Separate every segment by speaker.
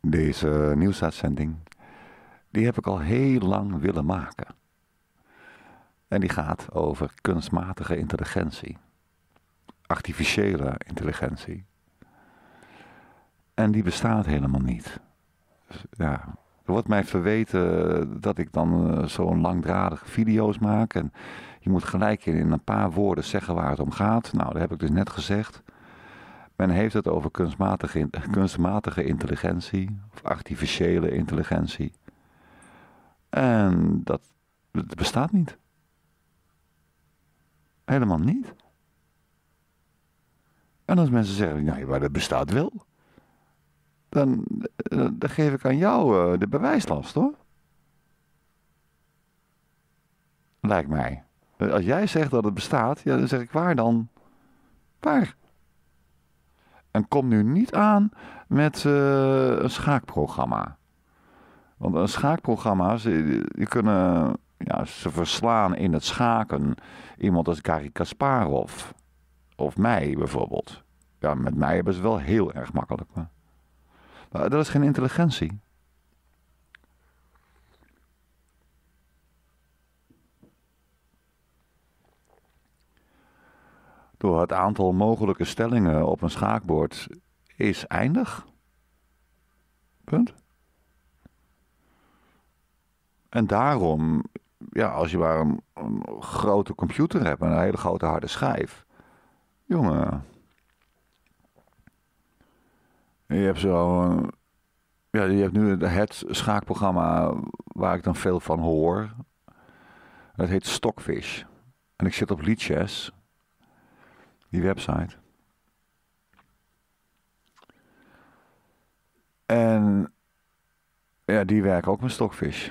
Speaker 1: Deze nieuwsuitzending, die heb ik al heel lang willen maken. En die gaat over kunstmatige intelligentie. Artificiële intelligentie. En die bestaat helemaal niet. Ja, er wordt mij verweten dat ik dan uh, zo'n langdradige video's maak. En je moet gelijk in een paar woorden zeggen waar het om gaat. Nou, dat heb ik dus net gezegd. Men heeft het over kunstmatige, kunstmatige intelligentie of artificiële intelligentie. En dat, dat bestaat niet. Helemaal niet. En als mensen zeggen, nou, maar dat bestaat wel. Dan, dan geef ik aan jou uh, de bewijslast hoor. Lijkt mij. Als jij zegt dat het bestaat, ja, dan zeg ik waar dan? Waar? En kom nu niet aan met uh, een schaakprogramma. Want een schaakprogramma, ze, die kunnen, ja, ze verslaan in het schaken iemand als Gary Kasparov. Of mij bijvoorbeeld. Ja, met mij hebben ze wel heel erg makkelijk. Maar dat is geen intelligentie. Door het aantal mogelijke stellingen op een schaakbord is eindig. Punt. En daarom, ja, als je maar een, grote computer hebt en een hele grote harde schijf. Jongen. Je hebt zo. Ja, je hebt nu het schaakprogramma waar ik dan veel van hoor. Het heet Stockfish. En ik zit op Lichess. Die website. En ja, die werken ook met Stockfish.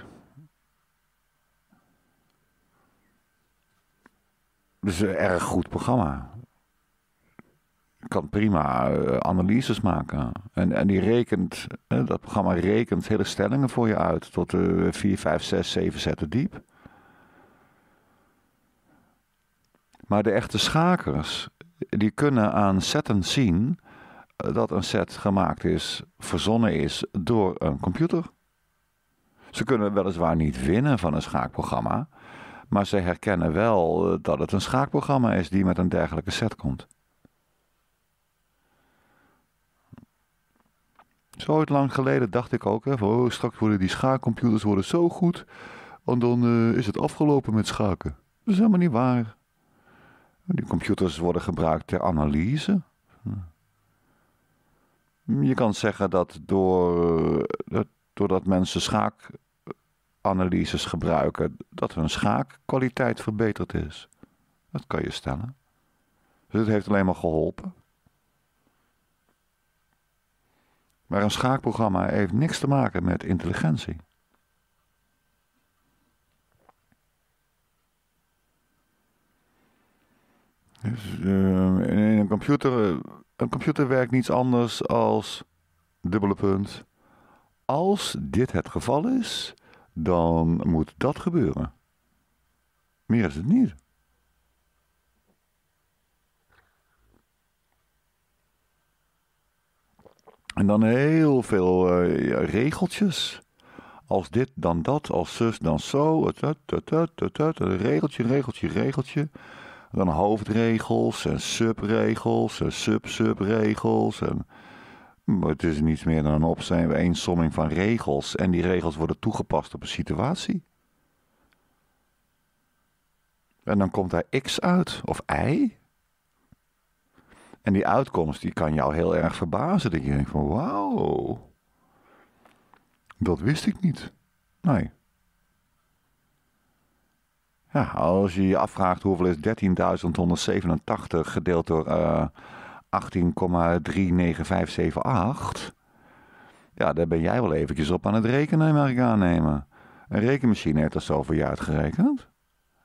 Speaker 1: Dus een erg goed programma. Kan prima uh, analyses maken. En, en die rekent, uh, dat programma rekent hele stellingen voor je uit. Tot uh, 4, 5, 6, 7 zetten diep. Maar de echte schakers, die kunnen aan setten zien dat een set gemaakt is, verzonnen is door een computer. Ze kunnen weliswaar niet winnen van een schaakprogramma, maar ze herkennen wel dat het een schaakprogramma is die met een dergelijke set komt. Zo lang geleden dacht ik ook, hè, oh, straks worden die schaakcomputers worden zo goed, en dan uh, is het afgelopen met schaken. Dat is helemaal niet waar. Die computers worden gebruikt ter analyse. Je kan zeggen dat door, dat, doordat mensen schaakanalyses gebruiken, dat hun schaakkwaliteit verbeterd is. Dat kan je stellen. Dus het heeft alleen maar geholpen. Maar een schaakprogramma heeft niks te maken met intelligentie. Dus, uh, in een computer, een computer werkt niets anders als dubbele punt. Als dit het geval is, dan moet dat gebeuren. Meer is het niet. En dan heel veel uh, regeltjes. Als dit, dan dat. Als zus, dan zo. Regeltje, regeltje, regeltje. Dan hoofdregels en subregels en sub-subregels. En het is niets meer dan een opeensomming van regels. En die regels worden toegepast op een situatie. En dan komt daar x uit, of y. En die uitkomst die kan jou heel erg verbazen. Dat je denkt van wauw, dat wist ik niet. Nee. Ja, als je je afvraagt hoeveel is 13.187 gedeeld door uh, 18,39578. Ja, daar ben jij wel eventjes op aan het rekenen, mag ik aannemen. Een rekenmachine heeft dat zo voor je uitgerekend.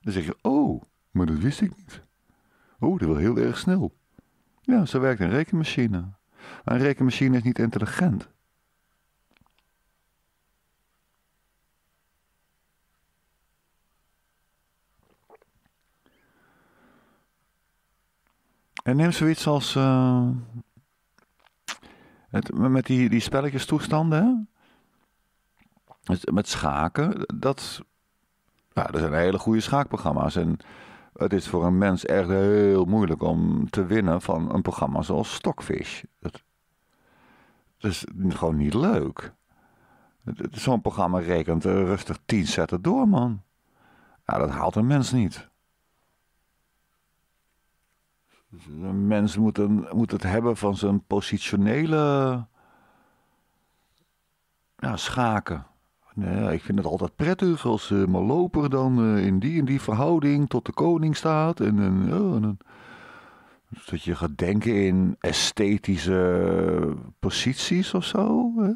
Speaker 1: Dan zeg je, oh, maar dat wist ik niet. Oh, dat wil heel erg snel. Ja, zo werkt een rekenmachine. Maar een rekenmachine is niet intelligent. En neem zoiets als. Uh, Het, met die, die spelletjes toestanden, met, met schaken, dat, ja, dat zijn hele goede schaakprogramma's. En het is voor een mens echt heel moeilijk om te winnen van een programma zoals Stockfish. Dat, dat is gewoon niet leuk. Zo'n programma rekent rustig tien zetten door, man. Ja, dat haalt een mens niet. Een mens moet, een, moet het hebben van zijn positionele ja, schaken. Nee, ik vind het altijd prettig als uh, mijn loper dan uh, in die en die verhouding tot de koning staat. En, en, dat je gaat denken in esthetische posities of zo. Hè?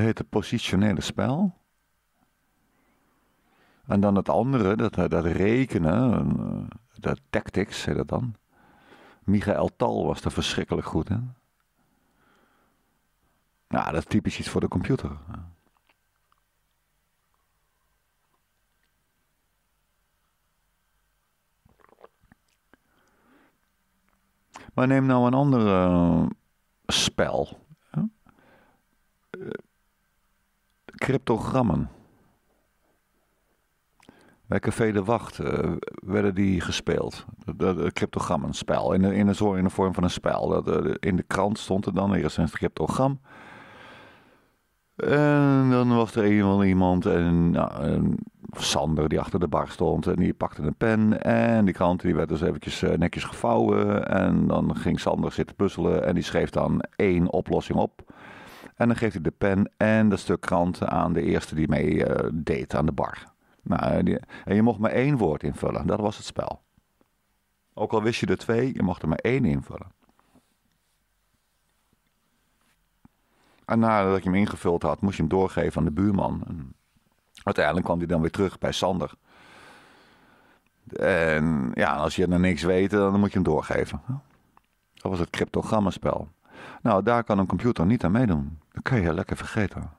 Speaker 1: Heet het positionele spel. En dan het andere, dat, dat rekenen, eh, dat tactics heet dat dan. Michael Tal was er verschrikkelijk goed in. Nou, dat is typisch iets voor de computer. Maar neem nou een ander uh, spel. Cryptogrammen. Bij Café de Wacht uh, werden die gespeeld. Het cryptogrammenspel. In de, in, de, in de vorm van een spel. Dat, in de krant stond er dan eerst een cryptogram. En dan was er een iemand en nou, Sander die achter de bar stond en die pakte een pen en die krant die werd dus eventjes uh, netjes gevouwen en dan ging Sander zitten puzzelen en die schreef dan één oplossing op. En dan geeft hij de pen en dat stuk krant aan de eerste die mee deed aan de bar. Nou, die, en je mocht maar één woord invullen, dat was het spel. Ook al wist je er twee, je mocht er maar één invullen. En nadat je hem ingevuld had, moest je hem doorgeven aan de buurman. Uiteindelijk kwam hij dan weer terug bij Sander. En ja, als je er niks weet, dan moet je hem doorgeven. Dat was het cryptogrammenspel. Nou, daar kan een computer niet aan meedoen. Dat kun je lekker vergeten.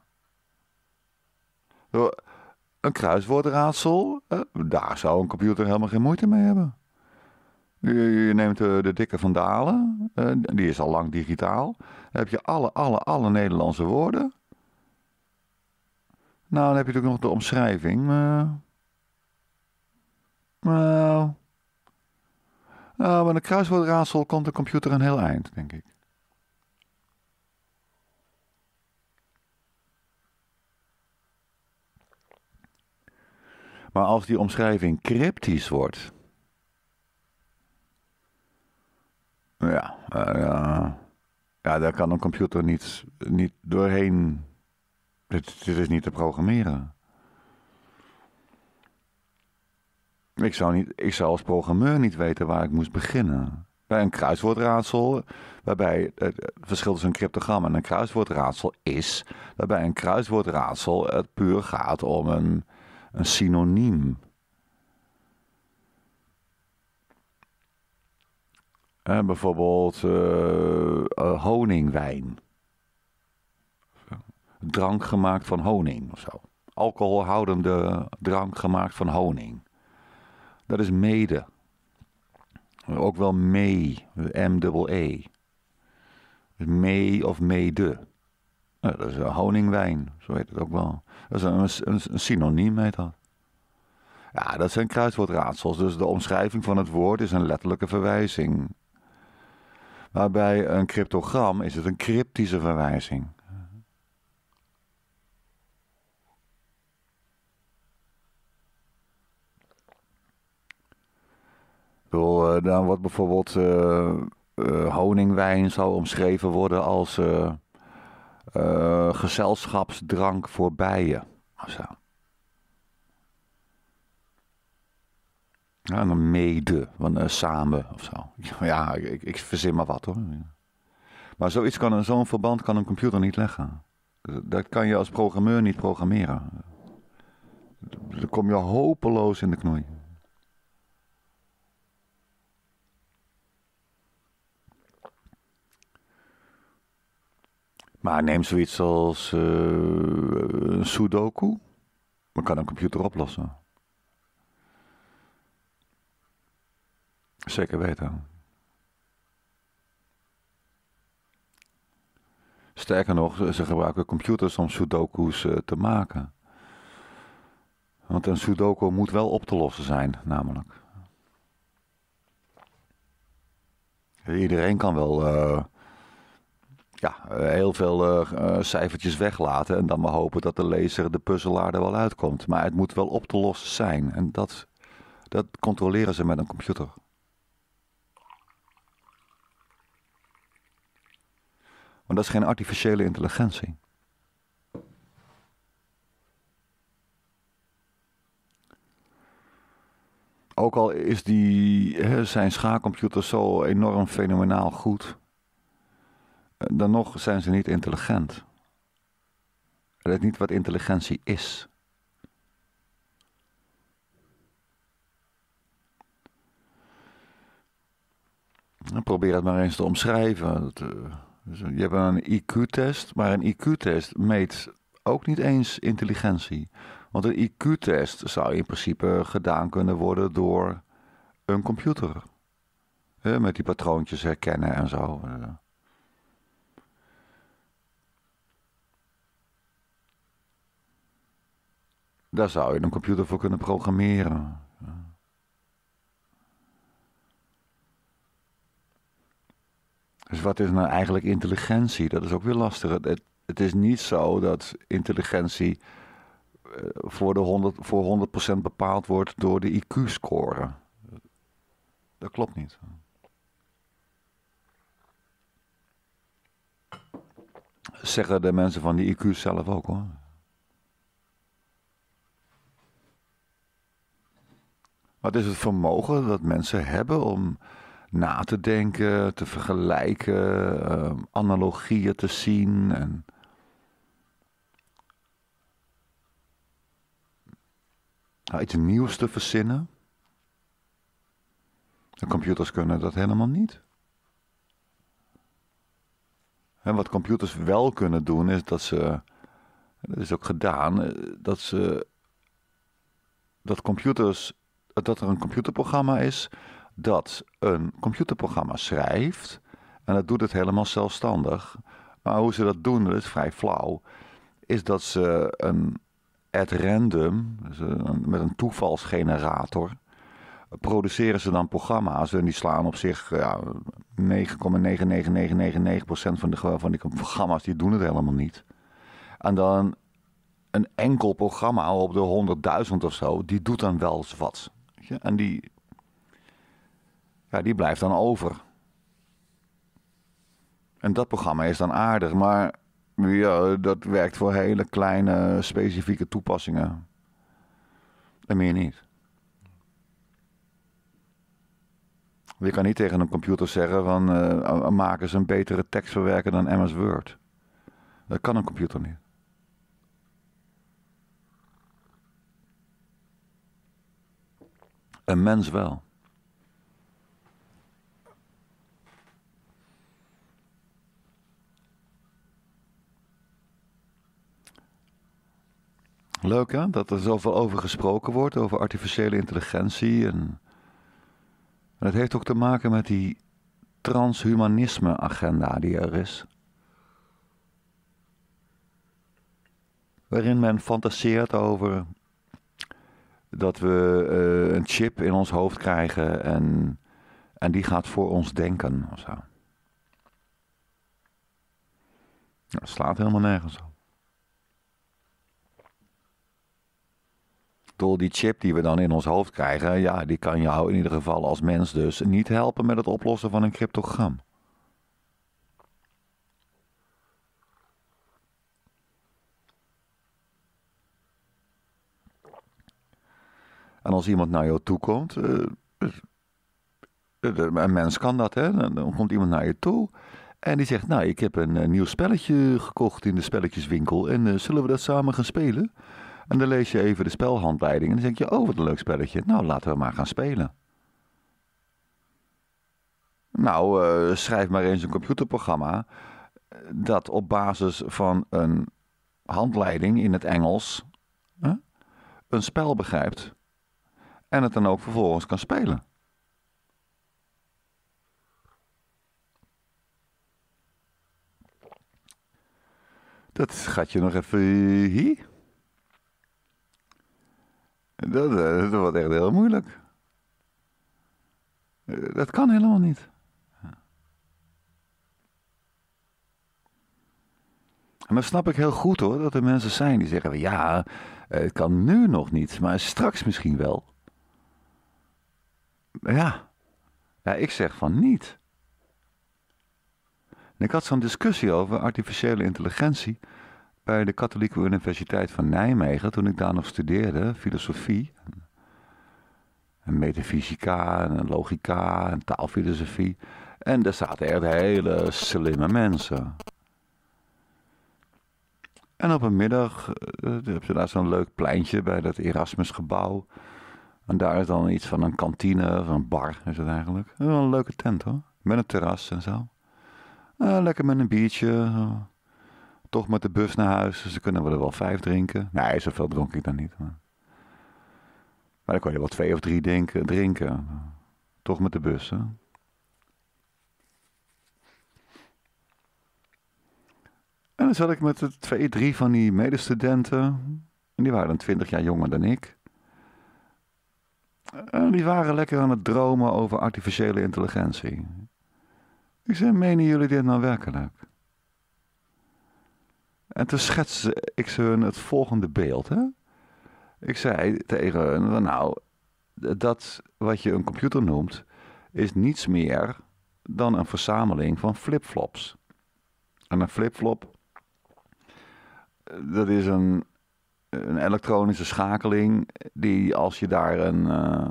Speaker 1: Een kruiswoordraadsel, daar zou een computer helemaal geen moeite mee hebben. Je, neemt de, dikke van Dalen, die is al lang digitaal. Dan heb je alle, alle, alle Nederlandse woorden. Nou, dan heb je natuurlijk nog de omschrijving. Maar... Nou... Nou, met een kruiswoordraadsel komt de computer een heel eind, denk ik. Maar als die omschrijving cryptisch wordt, Ja, uh, ja. daar kan een computer niet, niet doorheen. Dit, is niet te programmeren. Ik zou, niet, ik zou als programmeur niet weten waar ik moest beginnen. Bij een kruiswoordraadsel, waarbij het verschil tussen een cryptogram en een kruiswoordraadsel is, waarbij een kruiswoordraadsel het puur gaat om een, een synoniem. Uh, bijvoorbeeld uh, honingwijn. Drank gemaakt van honing of zo. Alcoholhoudende drank gemaakt van honing. Dat is mede. Ook wel mee. M-E-E. Mee of mede. Nou, dat is honingwijn. Zo heet het ook wel. Dat is een, een, synoniem heet dat. Ja, dat zijn kruiswoordraadsels. Dus de omschrijving van het woord is een letterlijke verwijzing maar bij een cryptogram is het een cryptische verwijzing. Eh, dan wordt bijvoorbeeld uh, uh, honingwijn zou omschreven worden als gezelschapsdrank voor bijen. Zo. Ja, en mede, uh, samen of zo. Ja, ik, ik verzin maar wat hoor. Maar zoiets kan, zo'n verband kan een computer niet leggen. Dat kan je als programmeur niet programmeren. Dan kom je hopeloos in de knoei. Maar neem zoiets als eh, Sudoku. dan kan een computer oplossen. Zeker weten. Sterker nog, ze gebruiken computers om sudoku's eh, te maken. Want een sudoku moet wel op te lossen zijn, namelijk. Iedereen kan wel eh, ja, heel veel uh, cijfertjes weglaten en dan maar hopen dat de lezer, de puzzelaar er wel uitkomt. Maar het moet wel op te lossen zijn en dat, dat controleren ze met een computer. Want dat is geen artificiële intelligentie. Ook al is die, zijn schaakcomputer zo enorm fenomenaal goed, eh, dan nog zijn ze niet intelligent. Dat is niet wat intelligentie is. Probeer het maar eens te omschrijven. Eh, dus je hebt een IQ-test, maar een IQ-test meet ook niet eens intelligentie. Want een IQ-test zou in principe gedaan kunnen worden door een computer. met die patroontjes herkennen en zo. Daar zou je een computer voor kunnen programmeren. Dus wat is nou eigenlijk intelligentie? Dat is ook weer lastig. Het, het is niet zo dat intelligentie eh, voor, de 100, voor 100% bepaald wordt door de IQ-score. Dat klopt niet. Zeggen de mensen van die IQ zelf ook hoor. Wat is het vermogen dat mensen hebben om na te denken, te vergelijken, uh, analogieën te zien en nou, iets nieuws te verzinnen. De computers kunnen dat helemaal niet. En wat computers wel kunnen doen is dat ze, dat is ook gedaan, eh, dat ze, dat computers, dat er een computerprogramma is dat een computerprogramma schrijft en dat doet het helemaal zelfstandig. Maar hoe ze dat doen, dat is vrij flauw, is dat ze een at random, dus met een toevalsgenerator, produceren ze dan programma's en die slaan op zich ja, 9,99999% van, de, van die programma's die doen het helemaal niet. En dan een enkel programma op de 100.000 of zo, die doet dan wel En die, ja, die blijft dan over. En dat programma is dan aardig, maar ja, dat werkt voor hele kleine specifieke toepassingen. En meer niet. Je kan niet tegen een computer zeggen van uh, maak eens een betere tekstverwerker dan MS Word. Dat kan een computer niet. Een mens wel. Leuk hè, dat er zoveel over gesproken wordt, over artificiële intelligentie. En, het heeft ook te maken met die transhumanisme agenda die er is. Waarin men fantaseert over dat we uh, een chip in ons hoofd krijgen en, en die gaat voor ons denken of zo. Dat slaat helemaal nergens op. Door die chip die we dan in ons hoofd krijgen, ja, die kan jou in ieder geval als mens dus niet helpen met het oplossen van een cryptogram. En als iemand naar jou toe komt, uh, een mens kan dat, hè? Dan komt iemand naar je toe en die zegt: Nou, ik heb een nieuw spelletje gekocht in de spelletjeswinkel en zullen we dat samen gaan spelen? En dan lees je even de spelhandleiding en dan denk je, oh wat een leuk spelletje. Nou, laten we maar gaan spelen. Nou, schrijf maar eens een computerprogramma dat op basis van een handleiding in het Engels een spel begrijpt en het dan ook vervolgens kan spelen. Dat gaat je nog even hier. Dat, eh, dat wordt echt heel moeilijk. Eh, Dat kan helemaal niet. Dat snap ik heel goed hoor, dat er mensen zijn die zeggen: ja, eh, het kan nu nog niet, maar straks misschien wel. Ja, ja ik zeg van niet. Ik had zo'n discussie over artificiële intelligentie bij de Katholieke Universiteit van Nijmegen toen ik daar nog studeerde, filosofie. En metafysica en logica en taalfilosofie. En daar zaten echt hele slimme mensen. En op een middag uh, heb je daar zo'n leuk pleintje bij dat Erasmusgebouw. En daar is dan iets van een kantine of een bar is het eigenlijk. Een leuke tent hoor. Met een terras en zo. Lekker met een biertje. Toch met de bus naar huis. Dus kunnen we er wel vijf drinken. Nee, zoveel dronk ik dan niet. Maar, maar dan kon je wel twee of drie drinken. drinken. Toch met de bus. Hè? En dan zat ik met de twee, drie van die medestudenten. En die waren dan twintig jaar jonger dan ik. En die waren lekker aan het dromen over artificiële intelligentie. Ik zei, menen jullie dit nou werkelijk? En toen schetste ik ze hun het volgende beeld. Hè? Ik zei tegen hun, nou, dat wat je een computer noemt, is niets meer dan een verzameling van flipflops. En een flipflop, dat is een, een elektronische schakeling die als je daar een, uh,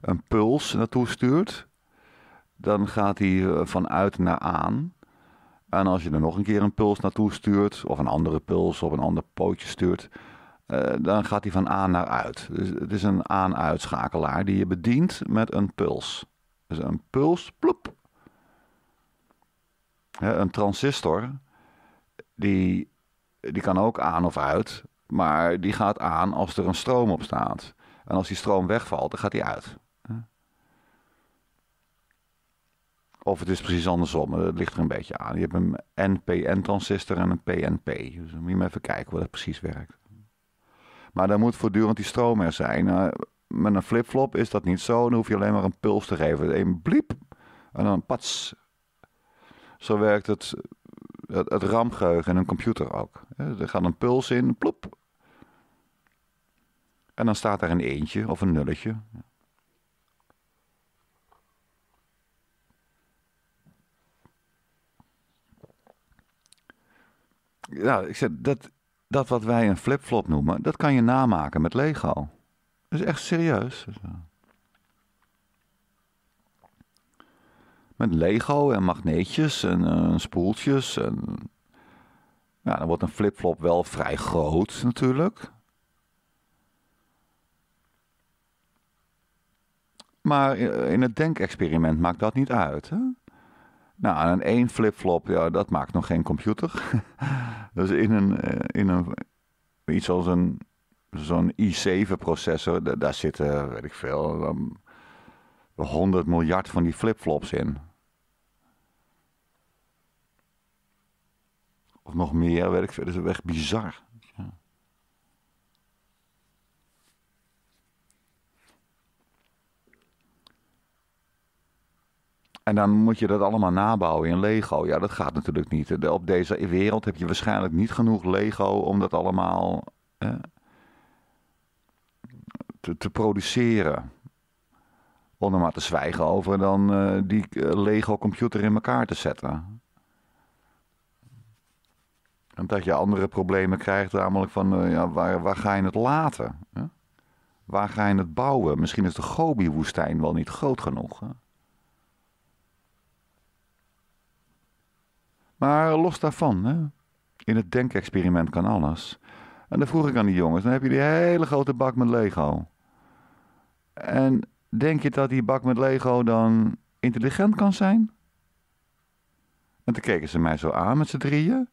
Speaker 1: een puls naartoe stuurt, dan gaat die van uit naar aan. En als je er nog een keer een puls naartoe stuurt, of een andere puls of een ander pootje stuurt, uh, dan gaat die van aan naar uit. Dus het is een aan-uitschakelaar die je bedient met een puls. Dus een puls, ploep. Een transistor, die, die kan ook aan of uit, maar die gaat aan als er een stroom op staat. En als die stroom wegvalt, dan gaat die uit. Of het is precies andersom, het ligt er een beetje aan. Je hebt een NPN-transistor en een PNP. Dus moet je maar even kijken hoe dat precies werkt. Maar dan moet voortdurend die stroom er zijn. Uh, met een flipflop is dat niet zo. Dan hoef je alleen maar een puls te geven. Een bliep en dan pats. Zo werkt het, het, het RAM-geheugen in een computer ook. Er gaat een puls in, plop. En dan staat er een eentje of een nulletje. nou, ik zeg, dat, dat wat wij een flipflop noemen, dat kan je namaken met Lego. Dat is echt serieus. Met Lego en magneetjes en uh, spoeltjes. En, ja, dan wordt een flipflop wel vrij groot natuurlijk. Maar in het denkexperiment maakt dat niet uit. Hè? Nou, en één flipflop, ja, dat maakt nog geen computer. dus in een, in een iets als een zo'n i7-processor, daar zitten, weet ik veel, um, 100 miljard van die flipflops in. Of nog meer, weet ik veel. Dat is echt bizar. En dan moet je dat allemaal nabouwen in Lego. Ja, dat gaat natuurlijk niet. Op deze wereld heb je waarschijnlijk niet genoeg Lego om dat allemaal eh, te, produceren. Om er maar te zwijgen over dan uh, die Lego computer in elkaar te zetten. En dat je andere problemen krijgt, namelijk van uh, ja, waar, waar ga je het laten? Hè? Waar ga je het bouwen? Misschien is de Gobi-woestijn wel niet groot genoeg. Hè? Maar los daarvan, hè? in het denkexperiment kan alles. En dan vroeg ik aan die jongens, dan heb je die hele grote bak met Lego. En denk je dat die bak met Lego dan intelligent kan zijn? En toen keken ze mij zo aan met z'n drieën.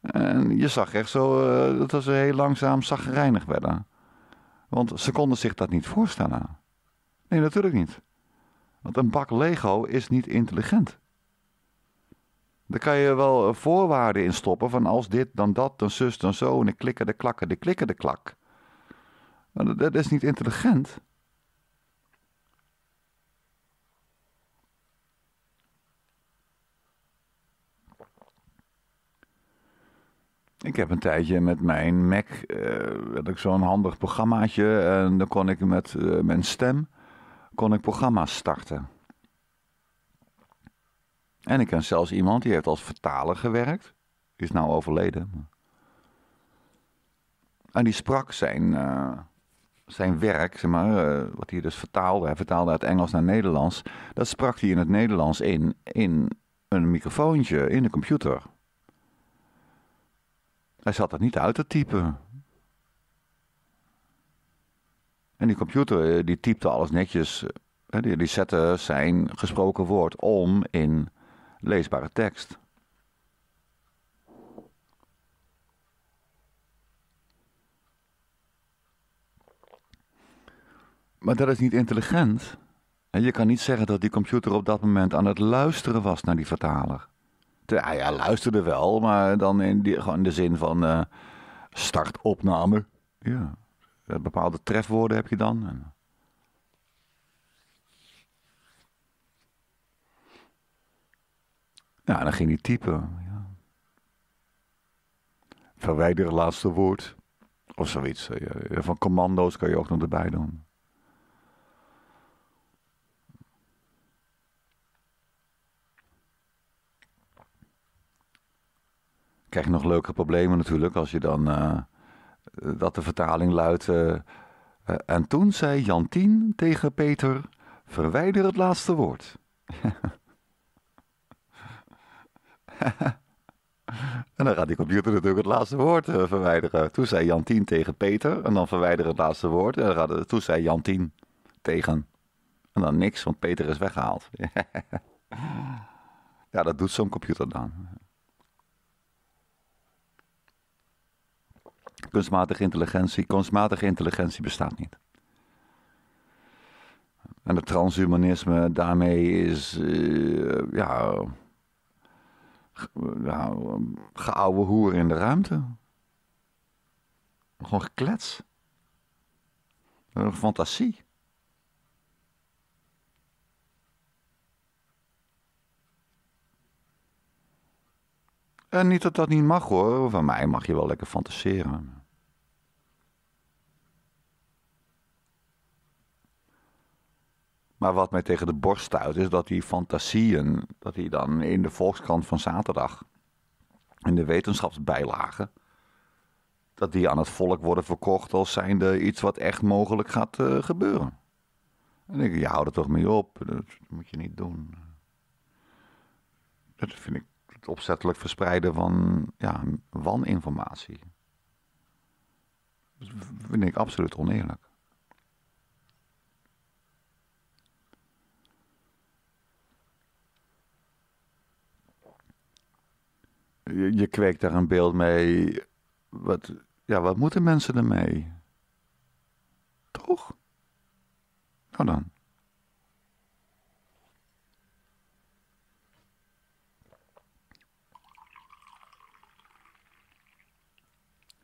Speaker 1: En je zag echt zo uh, dat ze heel langzaam zagrijnig werden. Want ze konden zich dat niet voorstellen. Nee, natuurlijk niet. Want een bak Lego is niet intelligent. Daar kan je wel voorwaarden in stoppen van als dit, dan dat, dan zus, dan zo. En de klikken, de klakken, de klikken, de klak. Dat, is niet intelligent. Ik heb een tijdje met mijn Mac, uh, had ik zo'n handig programmaatje en dan kon ik met uh, mijn stem kon ik programma's starten. En ik ken zelfs iemand die heeft als vertaler gewerkt. Die is nou overleden. En die sprak zijn, uh, zijn werk, zeg maar, uh, wat hij dus vertaalde. Hij vertaalde uit Engels naar Nederlands. Dat sprak hij in het Nederlands in, in een microfoontje in de computer. Hij zat het niet uit te typen. En die computer die typte alles netjes. Die, die zette zijn gesproken woord om in leesbare tekst. Maar dat is niet intelligent. En je kan niet zeggen dat die computer op dat moment aan het luisteren was naar die vertaler. Ja, ja luisterde wel, maar dan in, gewoon in de zin van uh, startopname. Ja, bepaalde trefwoorden heb je dan. Ja, dan ging hij typen. Ja. Verwijder het laatste woord. Of zoiets. Van commando's kan je ook nog erbij doen. Krijg je nog leuke problemen natuurlijk als je dan uh, dat de vertaling luidt. Uh, en toen zei Jantien tegen Peter: Verwijder het laatste woord. en dan gaat die computer natuurlijk het laatste woord uh, verwijderen. Toen zei Jantien tegen Peter en dan verwijderen het laatste woord. En dan gaat het, toen zei Jantien tegen. En dan niks, want Peter is weggehaald. ja, dat doet zo'n computer dan. Kunstmatige intelligentie. Kunstmatige intelligentie bestaat niet. En het transhumanisme daarmee is, uh, ja, ja, geouwe hoer in de ruimte. Gewoon geklets. Een fantasie. En niet dat dat niet mag hoor. Van mij mag je wel lekker fantaseren. Maar wat mij tegen de borst stuit is dat die fantasieën, dat die dan in de Volkskrant van zaterdag, in de wetenschapsbijlagen, dat die aan het volk worden verkocht als zijnde iets wat echt mogelijk gaat uh, gebeuren. En ik je houdt er toch mee op, dat moet je niet doen. Dat vind ik het opzettelijk verspreiden van ja, waninformatie. Dat vind ik absoluut oneerlijk. Je, kweekt daar een beeld mee. Wat, ja, wat moeten mensen ermee? Toch? Nou dan.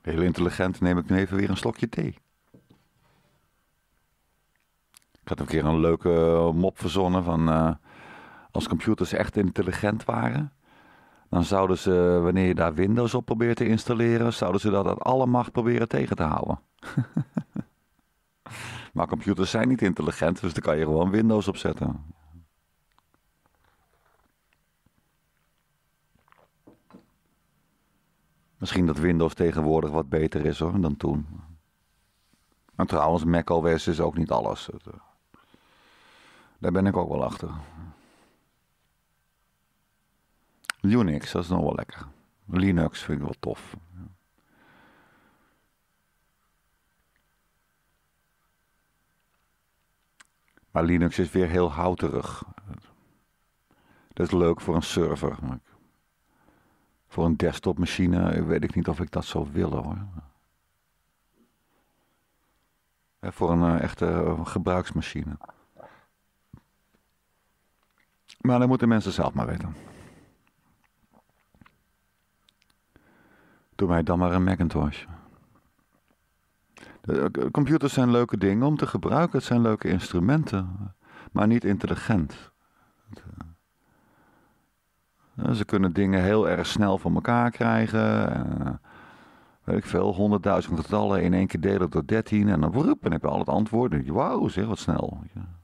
Speaker 1: Heel intelligent neem ik nu even weer een slokje thee. Ik had een keer een leuke mop verzonnen van uh, als computers echt intelligent waren, dan zouden ze, wanneer je daar Windows op probeert te installeren, zouden ze dat uit alle macht proberen tegen te houden. maar computers zijn niet intelligent, dus dan kan je gewoon Windows opzetten. Misschien dat Windows tegenwoordig wat beter is hoor, dan toen. Maar trouwens, macOS is ook niet alles. Eh, daar ben ik ook wel achter. Unix, dat is nog wel lekker. Linux vind ik wel tof. Maar Linux is weer heel houterig. Dat is leuk voor een server. Voor een desktopmachine weet ik niet of ik dat zou willen hoor. Voor een uh, echte uh, gebruiksmachine. Maar dat moeten mensen zelf maar weten. Doe mij dan maar een Macintosh. Eh, computers zijn leuke dingen om te gebruiken. Het zijn leuke instrumenten. Maar niet intelligent. Eh, ze kunnen dingen heel erg snel van elkaar krijgen. Weet ik veel, honderdduizend getallen in één keer delen door dertien. En dan, woep, heb je al het antwoord. Wauw, zeg wat snel. Ja.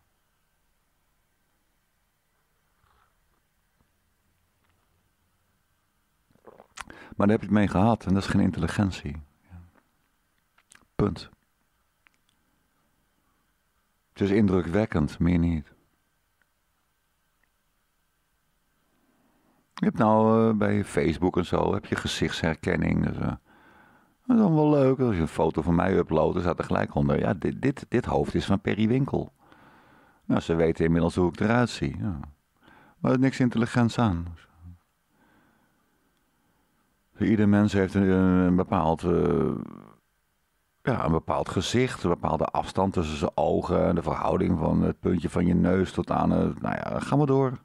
Speaker 1: Maar daar heb je het mee gehad en dat is geen intelligentie. Punt. Het is indrukwekkend, meer niet. Je hebt nou uh, bij Facebook en zo, heb je gezichtsherkenning. Dus, uh, dat is dan wel leuk. Als je een foto van mij uploadt, dan staat er gelijk onder. Ja, dit, dit, dit hoofd is van Perry Winkel. Nou, ze weten inmiddels hoe ik eruit zie. Maar er is niks intelligents aan. Ieder mens heeft een, bepaald, uh, ja, een bepaald gezicht, een bepaalde afstand tussen zijn ogen en de verhouding van het puntje van je neus tot aan het. Nou ja, ga maar door.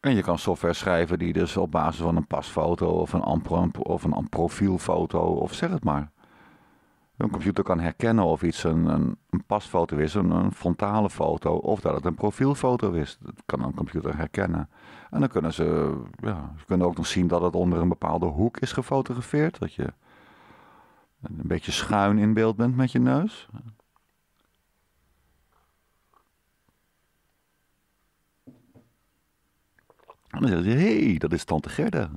Speaker 1: En je kan software schrijven die dus op basis van een pasfoto of een, of een profielfoto of zeg het maar een computer kan herkennen of iets een, een, pasfoto is, een, een, frontale foto, of dat het een profielfoto is. Dat kan een computer herkennen. En dan kunnen ze, ja, ze kunnen ook nog zien dat het onder een bepaalde hoek is gefotografeerd. Dat je een beetje schuin in beeld bent met je neus. En dan zeggen ze, hé, hey, dat is Tante Gerda.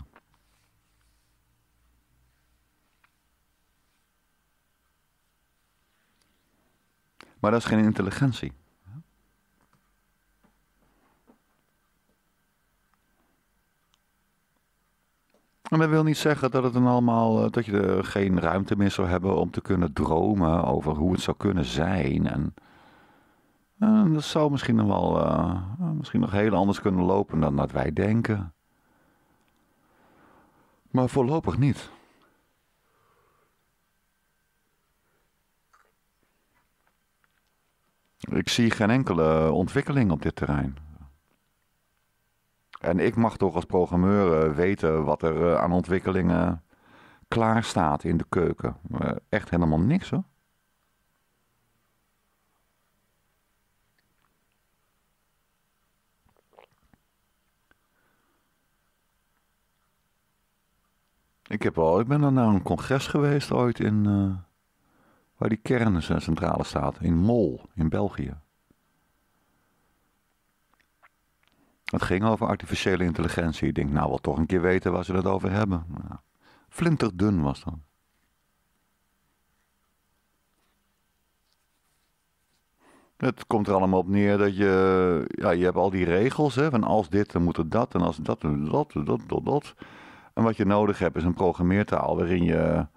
Speaker 1: Maar dat is geen intelligentie. En dat wil niet zeggen dat, het dan allemaal, eh, dat je er geen ruimte meer zou hebben om te kunnen dromen over hoe het zou kunnen zijn. En, en dat zou misschien nog wel uh, misschien nog heel anders kunnen lopen dan dat wij denken. Maar voorlopig niet. Ik zie geen enkele ontwikkeling op dit terrein. En ik mag toch als programmeur eh, weten wat er eh, aan ontwikkelingen klaar staat in de keuken. Echt helemaal niks hoor. Ik, heb al, ik ben dan naar een congres geweest ooit in, waar die kerncentrale staat, in Mol, in België. Het ging over artificiële intelligentie. Ik denk, nou, wel toch een keer weten waar ze het over hebben. Nou, flinterdun was dat. Het komt er allemaal op neer dat je, ja, je hebt al die regels, hè, van als dit, dan moet het dat, en als dat, dan dat, dat, dat, dat. En wat je nodig hebt is een programmeertaal waarin je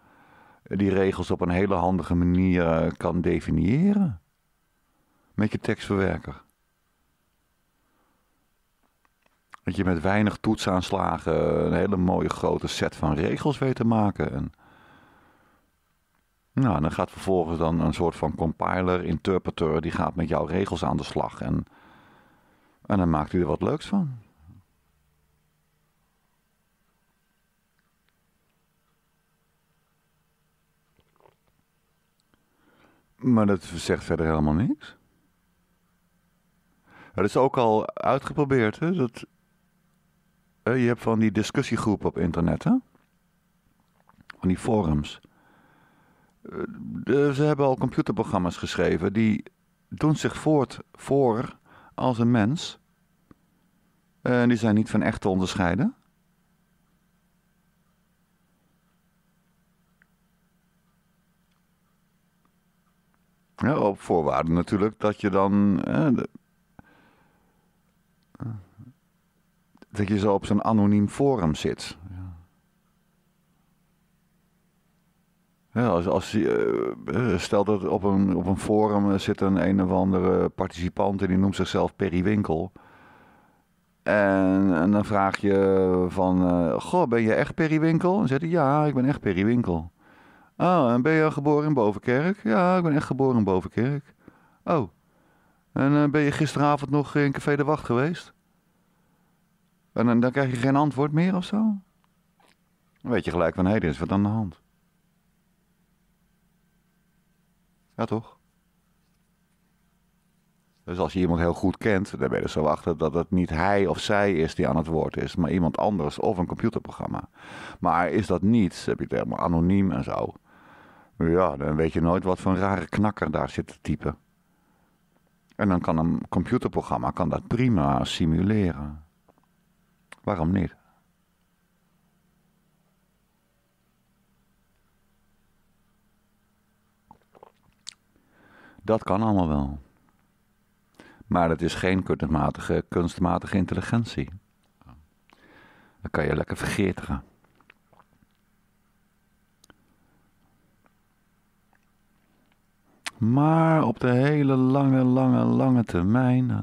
Speaker 1: die regels op een hele handige manier eh, kan definiëren. Met je tekstverwerker. Dat je met weinig toetsaanslagen een hele mooie grote set van regels weet te maken. En nou, dan gaat vervolgens dan een soort van compiler, interpreter, die gaat met jouw regels aan de slag. En, en dan maakt hij er wat leuks van. Maar dat zegt verder helemaal niks. Dat is ook al uitgeprobeerd. Hè? Dat, je hebt van die discussiegroepen op internet. Hè? Van die forums. ze hebben al computerprogramma's geschreven. Die doen zich voort voor als een mens. En die zijn niet van echt te onderscheiden. Ja, op voorwaarde natuurlijk dat je dan. dat je zo op zo'n anoniem forum zit. Ja, als, als, uh, stel dat op een, op een forum zit een een of andere participant en die noemt zichzelf Perry Winkel. En, en dan vraag je van, uh, goh, ben je echt Perry Winkel? En zegt hij, ja, ik ben echt Perry Winkel. Oh, en ben je geboren in Bovenkerk? Ja, ik ben echt geboren in Bovenkerk. Oh, en uh, ben je gisteravond nog in Café de Wacht geweest? En dan, dan krijg je geen antwoord meer of zo? Dan weet je gelijk van, hé, hey, er is wat aan de hand. Ja, toch? Dus als je iemand heel goed kent, dan ben je er zo achter dat het niet hij of zij is die aan het woord is, maar iemand anders of een computerprogramma. Maar is dat niet, heb je het helemaal anoniem en zo. Ja, dan weet je nooit wat voor een rare knakker daar zit te typen. En dan kan een computerprogramma kan dat prima simuleren. Waarom niet? Dat kan allemaal wel. Maar het is geen kunstmatige, kunstmatige intelligentie. Dan kan je lekker vergeten. Maar op de hele lange, lange, lange termijn. Eh.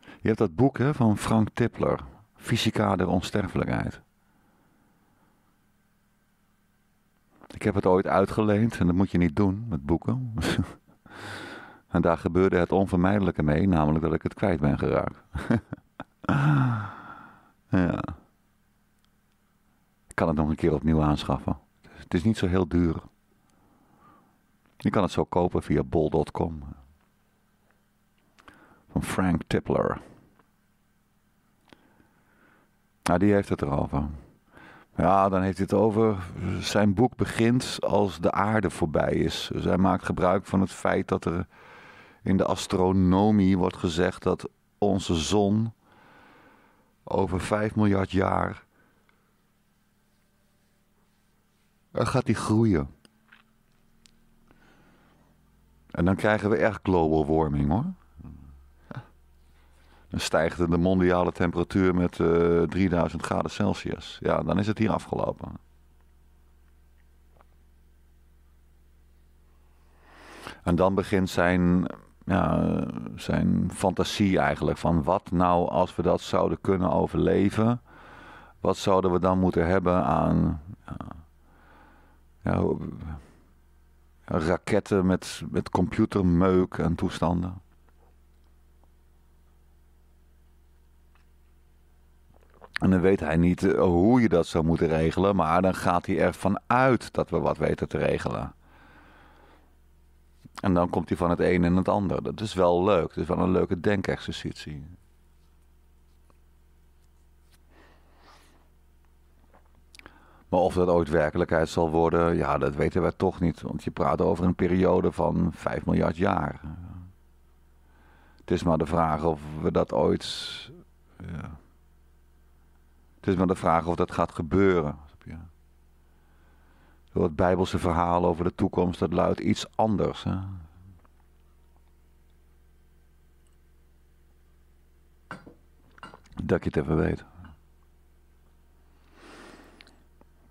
Speaker 1: Je hebt dat boek hè, van Frank Tipler, Fysica der Onsterfelijkheid. Ik heb het ooit uitgeleend en dat moet je niet doen met boeken. en daar gebeurde het onvermijdelijke mee, namelijk dat ik het kwijt ben geraakt. ja. Ik kan het nog een keer opnieuw aanschaffen. Het is niet zo heel duur. Je kan het zo kopen via bol.com. Van Frank Tipler. Nou, die heeft het erover. Ja, dan heeft hij het over. Zijn boek begint als de aarde voorbij is. Dus hij maakt gebruik van het feit dat er in de astronomie wordt gezegd dat onze zon over 5 miljard jaar gaat die groeien. En dan krijgen we echt global warming hoor. Dan stijgt de mondiale temperatuur met uh, eh, 3000 graden Celsius. Ja, dan is het hier afgelopen. En dan begint zijn, ja, zijn fantasie eigenlijk van wat nou als we dat zouden kunnen overleven. Wat zouden we dan moeten hebben aan ja, ja, raketten met, met computermeuk en toestanden. En dan weet hij niet eh, hoe je dat zou moeten regelen, maar dan gaat hij ervan uit dat we wat weten te regelen. En dan komt hij van het een en het ander. Dat is wel leuk. Dat is wel een leuke denkexercitie. Maar of dat ooit werkelijkheid zal worden, ja, dat weten we toch niet. Want je praat over een periode van 5 miljard jaar. Het is maar de vraag of we dat ooit. Ja. Het is maar de vraag of dat gaat gebeuren. Het Bijbelse verhaal over de toekomst, dat luidt iets anders. Hè? Dat je het even weet.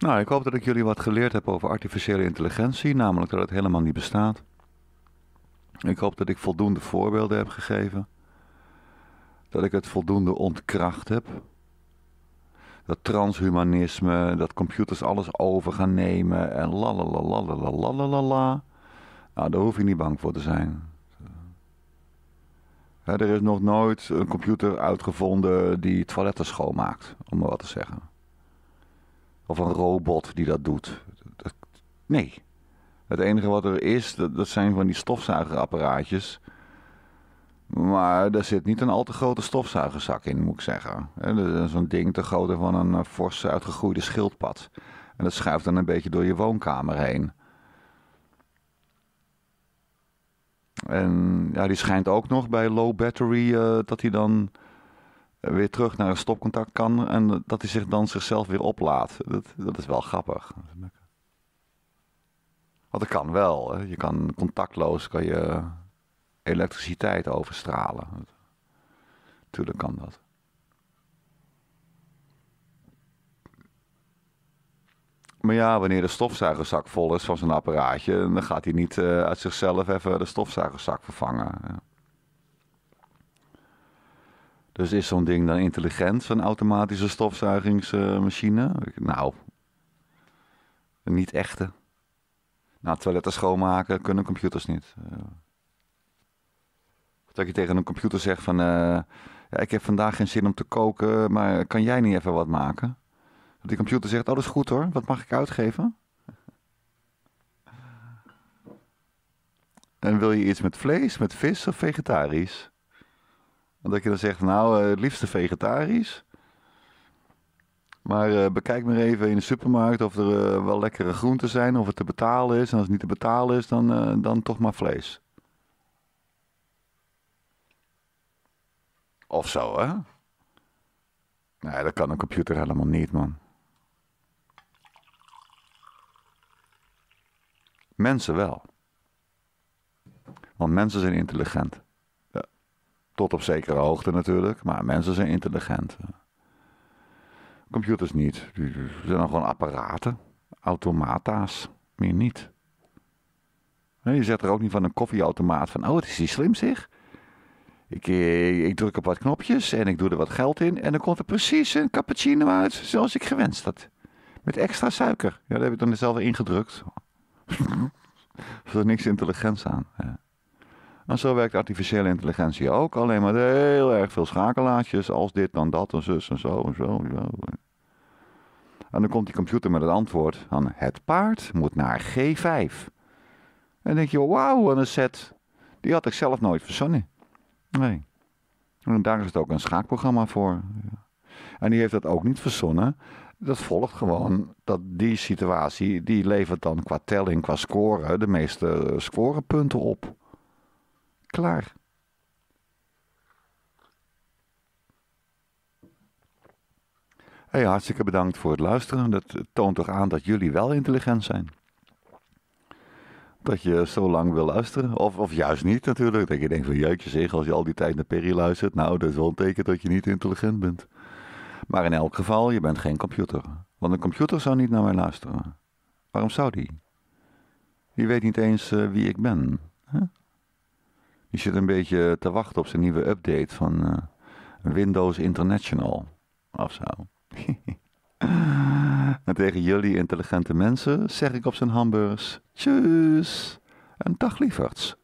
Speaker 1: Nou, ik hoop dat ik jullie wat geleerd heb over artificiële intelligentie, namelijk dat het helemaal niet bestaat. Ik hoop dat ik voldoende voorbeelden heb gegeven. Dat ik het voldoende ontkracht heb. Dat transhumanisme, dat computers alles over gaan nemen en la. Nou, daar hoef je niet bang voor te zijn. er is nog nooit een computer uitgevonden die toiletten schoonmaakt, om maar wat te zeggen. Of een robot die dat doet. nee. Het enige wat er is, dat, zijn van die stofzuigerapparaatjes. Maar daar zit niet een al te grote stofzuigerzak in, moet ik zeggen. Zo'n ding te groter van een uh, fors uitgegroeide schildpad. En dat schuift dan een beetje door je woonkamer heen. En ja, die schijnt ook nog bij low battery uh, dat hij dan weer terug naar een stopcontact kan en dat hij zich dan zichzelf weer oplaadt. Dat, dat is wel grappig. Want dat kan wel. Je kan contactloos kan je elektriciteit overstralen. Tuurlijk kan dat. Maar ja, wanneer de stofzuigerzak vol is van zijn apparaatje, dan gaat hij niet uh, uit zichzelf even de stofzuigerzak vervangen. Dus is zo'n ding dan intelligent, zo'n automatische stofzuigingsmachine? nou, niet echte. Nou, toiletten schoonmaken kunnen computers niet. dat je tegen een computer zegt van... Uh, Ja, ik heb vandaag geen zin om te koken, maar kan jij niet even wat maken? Dat die computer zegt, oh dat is goed hoor, wat mag ik uitgeven? En wil je iets met vlees, met vis of vegetarisch? Dat je dan zegt, nou, eh, liefste vegetarisch. Maar uh, bekijk maar even in de supermarkt of er uh, wel lekkere groenten zijn, of het te betalen is. En als het niet te betalen is, dan, dan toch maar vlees. Of zo, hè? Nee, dat kan een computer helemaal niet, man. Mensen wel. Want mensen zijn intelligent. Tot op zekere hoogte natuurlijk, maar mensen zijn intelligent. Computers niet. Die zijn dan gewoon apparaten. Automata's. Meer niet. Je zegt er ook niet van een koffieautomaat van, oh, wat is die slim zeg. Ik, eh, ik druk op wat knopjes en ik doe er wat geld in en dan komt er precies een cappuccino uit zoals ik gewenst had. Met extra suiker. Ja, dat heb ik dan zelf ingedrukt. er is niks intelligents aan. Ja. En zo werkt artificiële intelligentie ook. Alleen maar heel erg veel schakelaartjes. Als dit, dan dat en zus en zo en zo. En, zo. en dan komt die computer met het antwoord van het paard moet naar G5. En denk je, wauw, wat een set. Die had ik zelf nooit verzonnen. Nee. En daar is het ook een schaakprogramma voor. En die heeft dat ook niet verzonnen. Dat volgt gewoon dat die situatie, die levert dan qua telling, qua score, de meeste scorepunten op. Klaar. Hey, hartstikke bedankt voor het luisteren. Dat toont toch aan dat jullie wel intelligent zijn. Dat je zo lang wil luisteren. Of, of juist niet natuurlijk. Dat je denkt van jeukje zeg, als je al die tijd naar Perry luistert. Nou, dat is wel een teken dat je niet intelligent bent. Maar in elk geval, je bent geen computer. Want een computer zou niet naar mij luisteren. Waarom zou die? Die weet niet eens uh, wie ik ben. Huh? Die zit een beetje te wachten op zijn nieuwe update van uh, Windows International. Of zo. en tegen jullie intelligente mensen zeg ik op zijn hamburgers: Tjus en dag lieverds.